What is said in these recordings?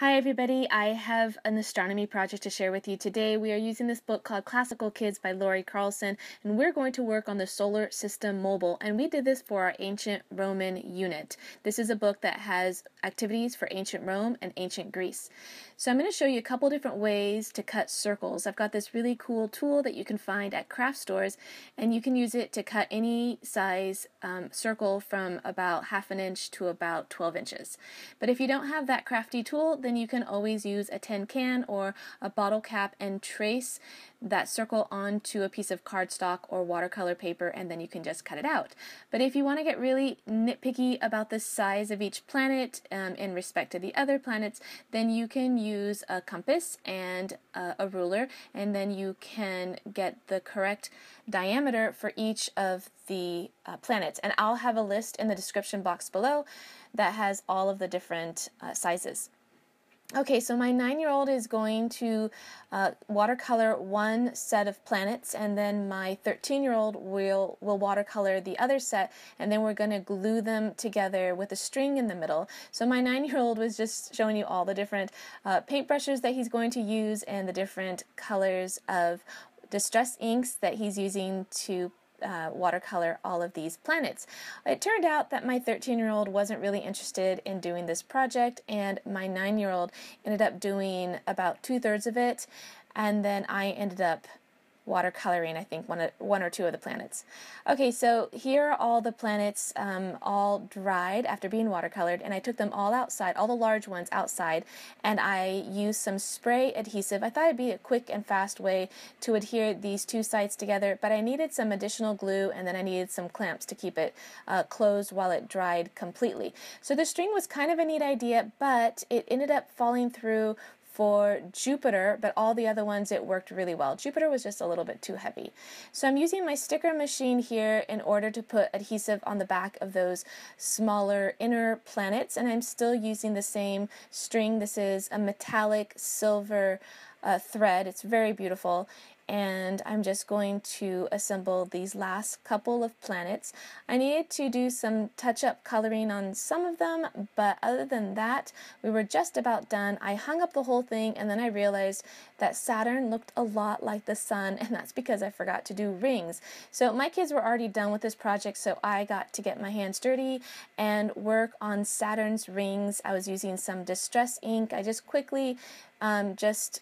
Hi everybody, I have an astronomy project to share with you today. We are using this book called Classical Kids by Laurie Carlson and we're going to work on the solar system mobile and we did this for our ancient Roman unit. This is a book that has activities for ancient Rome and ancient Greece. So I'm going to show you a couple different ways to cut circles. I've got this really cool tool that you can find at craft stores and you can use it to cut any size um, circle from about half an inch to about 12 inches. But if you don't have that crafty tool, then you can always use a tin can or a bottle cap and trace that circle onto a piece of cardstock or watercolor paper and then you can just cut it out. But if you want to get really nitpicky about the size of each planet um, in respect to the other planets, then you can use a compass and uh, a ruler and then you can get the correct diameter for each of the uh, planets. And I'll have a list in the description box below that has all of the different uh, sizes. Okay, so my nine-year-old is going to uh, watercolor one set of planets, and then my 13-year-old will will watercolor the other set, and then we're going to glue them together with a string in the middle. So my nine-year-old was just showing you all the different uh, paintbrushes that he's going to use and the different colors of distress inks that he's using to uh, watercolor all of these planets. It turned out that my 13 year old wasn't really interested in doing this project, and my 9 year old ended up doing about two thirds of it, and then I ended up watercoloring, I think, one, one or two of the planets. Okay, so here are all the planets um, all dried after being watercolored, and I took them all outside, all the large ones outside, and I used some spray adhesive. I thought it'd be a quick and fast way to adhere these two sides together, but I needed some additional glue, and then I needed some clamps to keep it uh, closed while it dried completely. So the string was kind of a neat idea, but it ended up falling through for Jupiter, but all the other ones it worked really well. Jupiter was just a little bit too heavy. So I'm using my sticker machine here in order to put adhesive on the back of those smaller inner planets, and I'm still using the same string. This is a metallic silver uh, thread. It's very beautiful and I'm just going to assemble these last couple of planets. I needed to do some touch-up coloring on some of them, but other than that, we were just about done. I hung up the whole thing and then I realized that Saturn looked a lot like the sun, and that's because I forgot to do rings. So my kids were already done with this project, so I got to get my hands dirty and work on Saturn's rings. I was using some distress ink. I just quickly um, just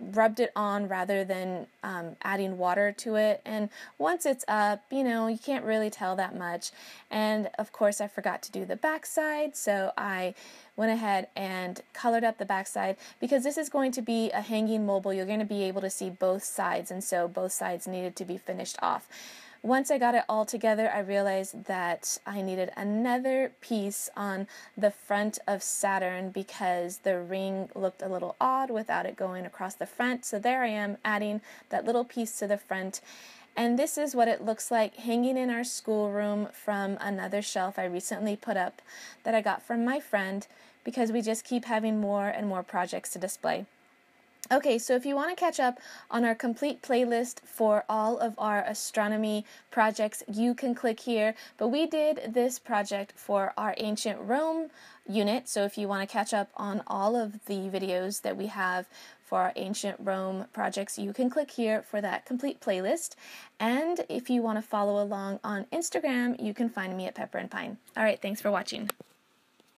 rubbed it on rather than um, adding water to it. And once it's up, you know, you can't really tell that much. And of course, I forgot to do the backside, so I went ahead and colored up the backside because this is going to be a hanging mobile. You're going to be able to see both sides, and so both sides needed to be finished off. Once I got it all together, I realized that I needed another piece on the front of Saturn because the ring looked a little odd without it going across the front. So there I am adding that little piece to the front. And this is what it looks like hanging in our schoolroom from another shelf I recently put up that I got from my friend because we just keep having more and more projects to display. Okay, so if you want to catch up on our complete playlist for all of our astronomy projects, you can click here. But we did this project for our ancient Rome unit, so if you want to catch up on all of the videos that we have for our ancient Rome projects, you can click here for that complete playlist. And if you want to follow along on Instagram, you can find me at Pepper and Pine. All right, thanks for watching.